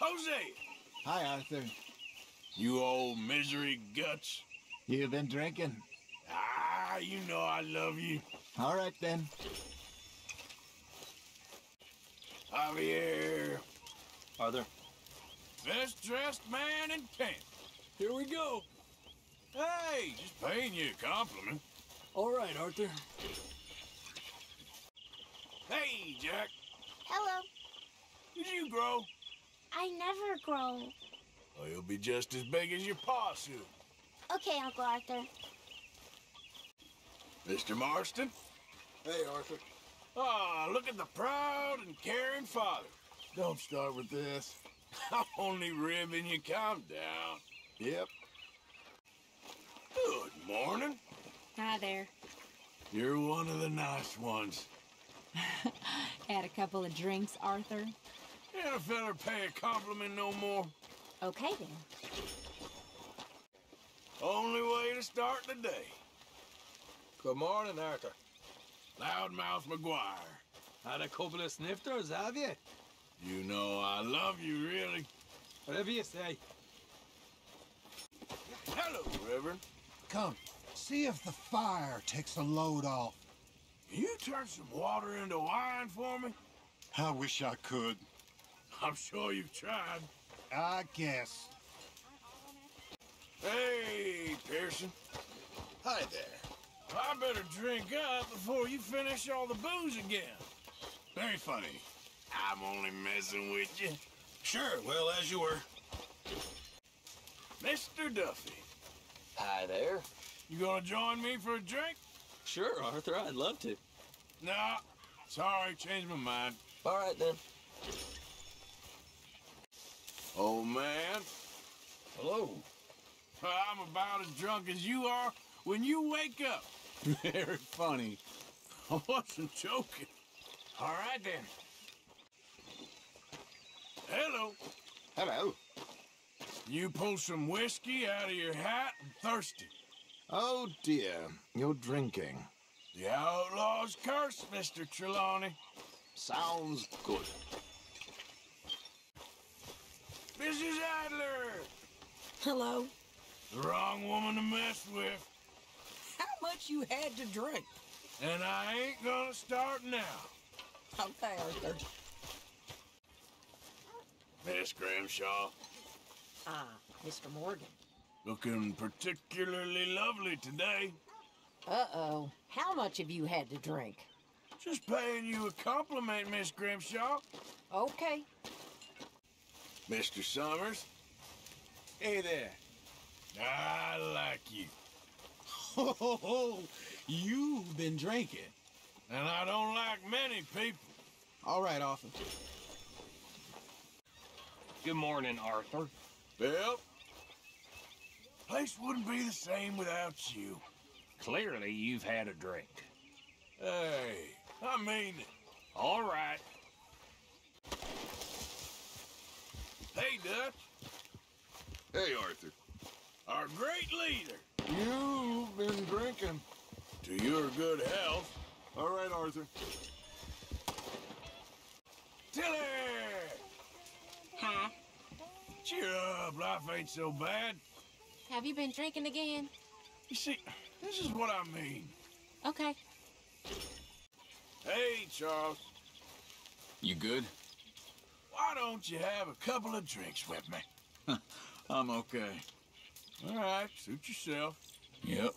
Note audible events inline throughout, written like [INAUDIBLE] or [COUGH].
Hosea! Hi, Arthur. You old misery guts. You've been drinking? Ah, you know I love you. All right, then. Javier. Arthur. Best dressed man in town. Here we go. Hey, just paying you a compliment. All right, Arthur. Hey, Jack. Hello. Did you grow? I never grow. Well, you'll be just as big as your pa soon. Okay, Uncle Arthur. Mr. Marston? Hey, Arthur. Ah, look at the proud and caring father. Don't start with this. [LAUGHS] I'm only ribbing you. Calm down. Yep. Good morning. Hi there. You're one of the nice ones. [LAUGHS] Had a couple of drinks, Arthur? Can't a feller pay a compliment no more? Okay then. Only way to start the day. Good morning, Arthur. Loudmouth MacGuire. Had a couple of snifters, have you? You know I love you, really. Whatever you say. Hello, Reverend. Come, see if the fire takes the load off. Can you turn some water into wine for me? I wish I could. [LAUGHS] I'm sure you've tried. I guess. Hey, Pearson. Hi there. I better drink up before you finish all the booze again. Very funny. I'm only messing with you. Sure, well, as you were. Mr. Duffy, Hi there. you gonna join me for a drink? Sure, Arthur, I'd love to. Nah, sorry, changed my mind. All right, then. Old man, Hello. I'm about as drunk as you are when you wake up. [LAUGHS] Very funny. I wasn't joking. All right, then. Hello. Hello. You pull some whiskey out of your hat and thirsty. Oh, dear. You're drinking. The outlaw's curse, Mr. Trelawney. Sounds good. Mrs. Adler. Hello. The wrong woman to mess with. How much you had to drink? And I ain't gonna start now. Okay, Arthur. Miss Grimshaw, Ah, Mr. Morgan. looking particularly lovely today. Uh-oh. How much have you had to drink? Just paying you a compliment, Miss Grimshaw. Okay. Mr. Summers, Hey there. I like you. Ho, ho, ho. You've been drinking. And I don't like many people. All right, Arthur. Good morning, Arthur. Bill, place wouldn't be the same without you. Clearly, you've had a drink. Hey, I mean it. All right. Hey, Dutch, Hey, Arthur. our great leader. You've been drinking. To your good health. All right, Arthur. Tilly! Huh? Cheer up, life ain't so bad. Have you been drinking again? You see, this is what I mean. Okay. Hey, Charles, You good? Why don't you have a couple of drinks with me? [LAUGHS] I'm okay. All right, suit yourself. Yep.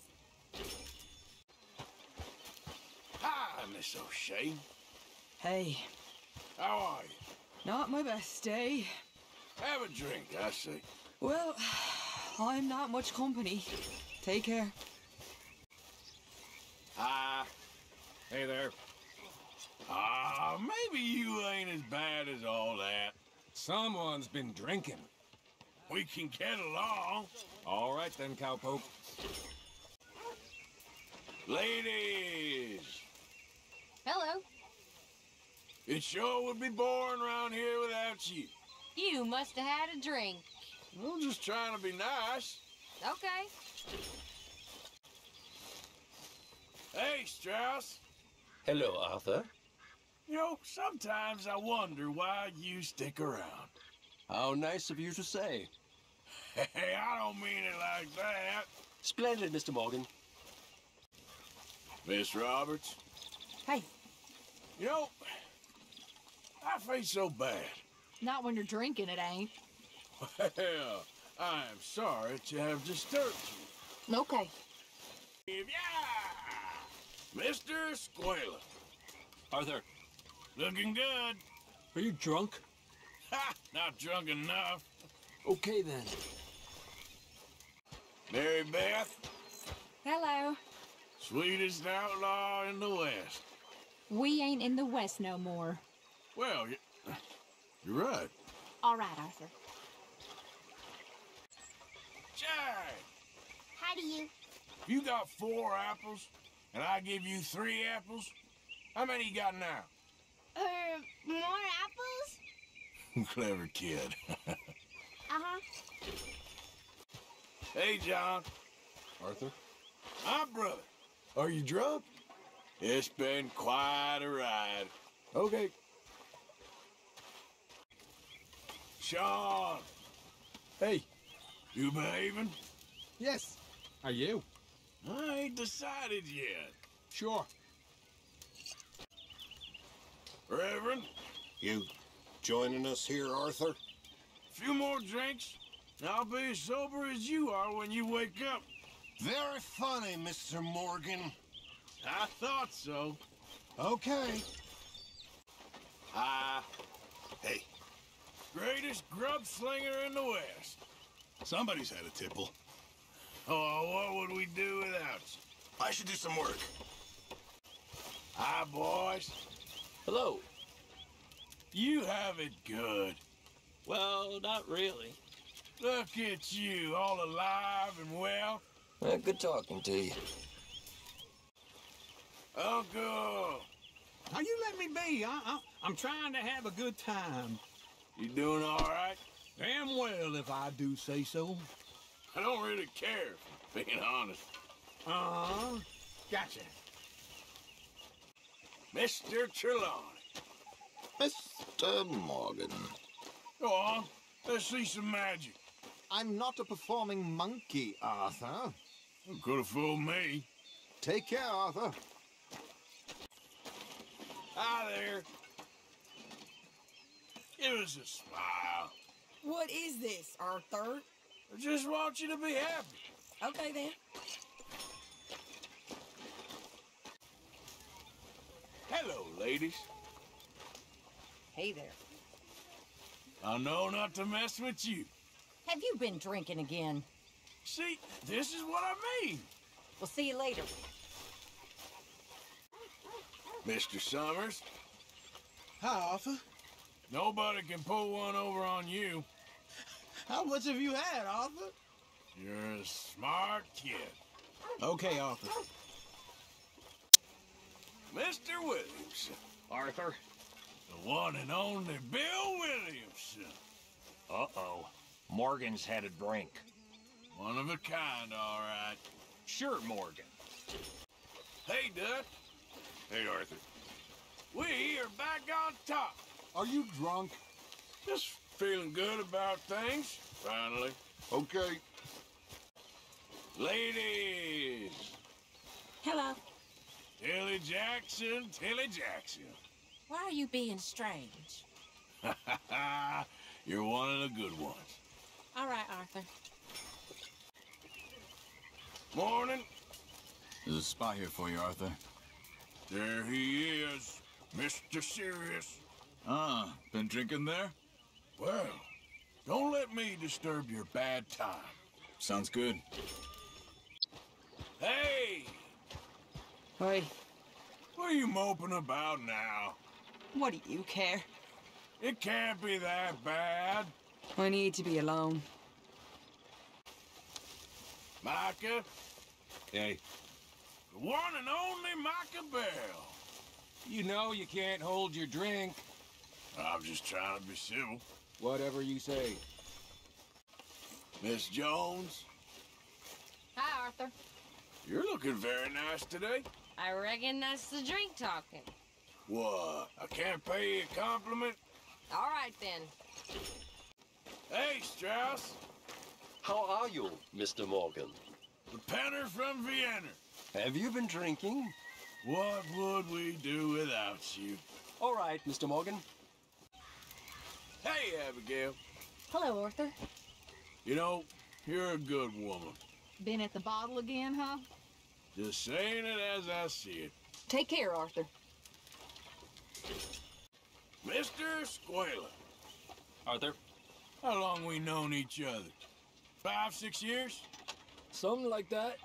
Hi, Miss O'Shea. Hey, How are you? not my best day. Have a drink, I say. Well, I'm not much company. Take care. Hi. Hey there. Ah, maybe you ain't as bad as all that. Someone's been drinking. We can get along. All right, then, cowpoke. Ladies, Hello. it sure would be boring around here without you. You must have had a drink. I'm just trying to be nice. Okay. Hey, Strauss. Hello, Arthur. You know, sometimes I wonder why you stick around. How nice of you to say. Hey, I don't mean it like that. Splendid, Mr. Morgan. Miss Roberts, Hey, you know, I feel so bad. not when you're drinking, it ain't. Well, I am sorry to have disturbed you. Okay. Yeah! Mr. Escuella, Arthur, looking good. are you drunk? Ha! Not drunk enough. Okay then. Mary Beth, Hello. sweetest outlaw in the West. We ain't in the West no more. Well, you're right. All right, Arthur. Jai, How do you? you got four apples, and I give you three apples. How many you got now? Er, more apples? [LAUGHS] Clever kid. [LAUGHS] Uh huh. hey, John. Arthur? Hi, brother. Are you drunk? It's been quite a ride. Okay. Sean. Hey, You behaving? yes. Are you? I ain't decided yet. Sure. Reverend, You joining us here, Arthur? A few more drinks, and I'll be as sober as you are when you wake up. Very funny, Mr. Morgan. I thought so. Okay. Ah, Hey, greatest grub slinger in the West. somebody's had a tipple. Oh, what would we do without you? I should do some work. Hi, boys. Hello. You have it good. Well, not really. Look at you, all alive and well. well good talking to you. Uncle, Now you let me be. I, I, I'm trying to have a good time. you doing all right? Damn well, if I do say so. I don't really care, being honest. Uh huh. Gotcha. Mr. Trelawney. Mr. Morgan. Go on, let's see some magic. I'm not a performing monkey, Arthur. You Could have fooled me. Take care, Arthur. Hi there. Give us a smile. What is this, Arthur? I just want you to be happy. Okay then. Hello, ladies. Hey there. I know not to mess with you. Have you been drinking again? See, this is what I mean. We'll see you later. Mr. Summers, Hi, Arthur. nobody can pull one over on you. How much have you had, Arthur? You're a smart kid. Okay, Arthur. Mr. Williamson, Arthur? the one and only Bill Williamson. Uh-oh. Morgan's had a drink. One of a kind, all right. Sure, Morgan. Hey, Dutch. Hey, Arthur. We are back on top. Are you drunk? Just feeling good about things, finally. Okay. Ladies, Hello. Tilly Jackson, Tilly Jackson. Why are you being strange? Ha [LAUGHS] ha. You're one of the good ones. All right, Arthur. Morning. There's a spot here for you, Arthur. There he is, Mr. Serious. Ah, been drinking there? Well, don't let me disturb your bad time. Sounds good. Hey, Hey, what are you moping about now? what do you care? It can't be that bad. I need to be alone. Micah, Hey. the one and only Micah Bell. You know you can't hold your drink. I'm just trying to be civil. Whatever you say. Miss Jones, Hi, Arthur. you're looking very nice today. I reckon that's the drink talking. What? I can't pay you a compliment? All right then. Hey, Strauss. How are you, Mr. Morgan? The penner from Vienna. Have you been drinking? What would we do without you? All right, Mr. Morgan. Hey, Abigail. Hello, Arthur. You know, you're a good woman. Been at the bottle again, huh? Just saying it as I see it. Take care, Arthur. Mr. Escuella. Arthur? How long we known each other? Five, six years? Something like that.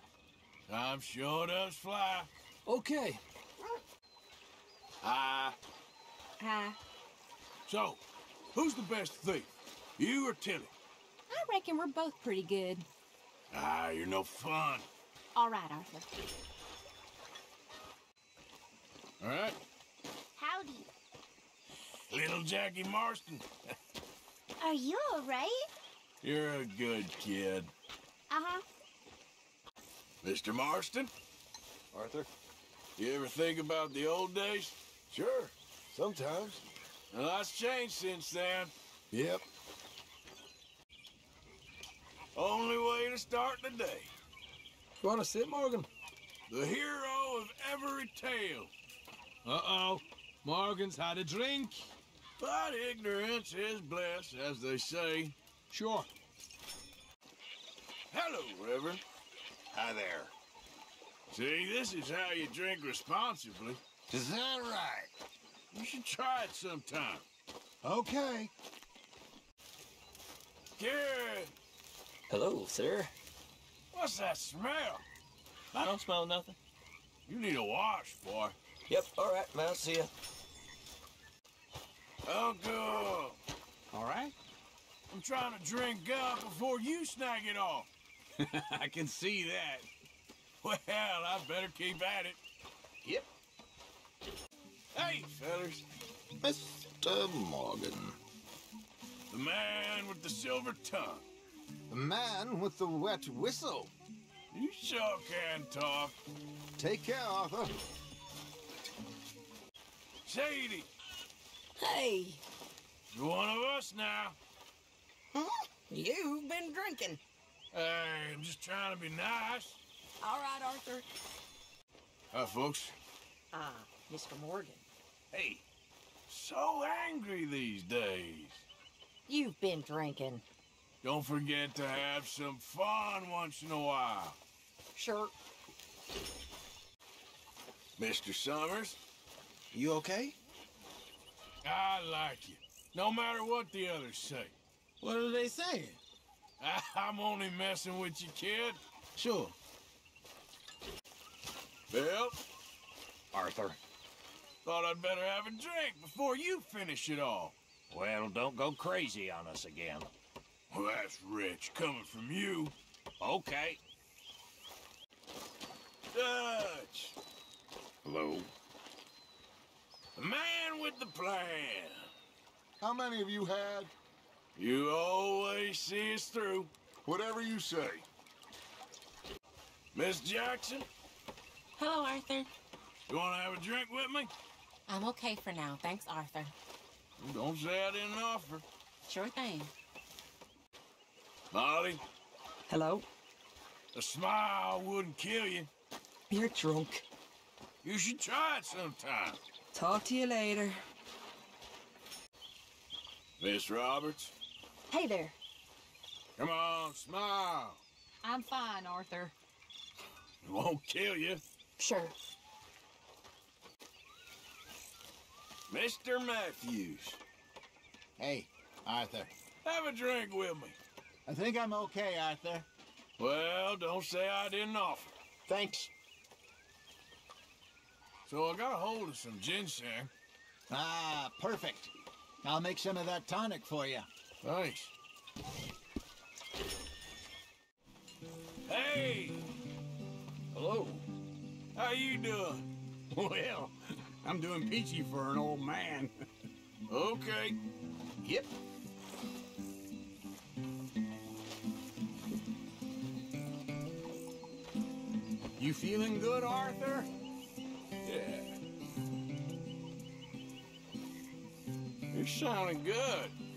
Time sure does fly. Okay. Ah. Hi. So, who's the best thief? You or Tilly? I reckon we're both pretty good. Ah, you're no fun. All right, Arthur. All right? Howdy. Little Jackie Marston. Are you all right? You're a good kid. Uh-huh. Mr. Marston, Arthur? you ever think about the old days? Sure. Sometimes. A lot's changed since then. Yep. Only way to start the day. Want to sit, Morgan? The hero of every tale. Uh-oh. Morgan's had a drink. But ignorance is bliss, as they say. Sure. Hello, Reverend. Hi there. See, this is how you drink responsibly. Is that right? You should try it sometime. Okay. Kid, Hello, sir. What's that smell? I don't smell nothing. You need a wash, boy. Yep, all right, man. See ya. Oh, Uncle, All right. I'm trying to drink up before you snag it off. [LAUGHS] I can see that. Well, I better keep at it. Yep. Hey, fellas, Mr. Morgan. the man with the silver tongue. The man with the wet whistle. You sure can talk. Take care, Arthur. Sadie, Hey, you're one of us now. Huh? you've been drinking. Hey, I'm just trying to be nice. All right, Arthur. Hi, folks. Ah, Mr. Morgan. Hey, so angry these days. You've been drinking. Don't forget to have some fun once in a while. Sure. Mr. Summers, You okay? I like you. No matter what the others say. What are they saying? [LAUGHS] I'm only messing with you, kid. Sure. Bill, Arthur. thought I'd better have a drink before you finish it all. Well, don't go crazy on us again. Well, that's rich coming from you. Okay. Dutch, Hello. the man with the plan. How many of you had? You always see us through. Whatever you say. Miss Jackson, Hello, Arthur. you want to have a drink with me? I'm okay for now. Thanks, Arthur. Don't say I didn't offer. Sure thing. Molly, Hello? a smile wouldn't kill you. You're drunk. You should try it sometime. Talk to you later. Miss Roberts, Hey there. come on, smile. I'm fine, Arthur. It won't kill you. Sure. Mr. Matthews, Hey, Arthur. have a drink with me. I think I'm okay, Arthur. Well, don't say I didn't offer. Thanks. So I got a hold of some ginseng. Ah, perfect. I'll make some of that tonic for you. Thanks. Hey, Hello. how you doing? [LAUGHS] Well, I'm doing peachy for an old man. [LAUGHS] Okay. Yep. You feeling good, Arthur? Yeah. You're sounding good.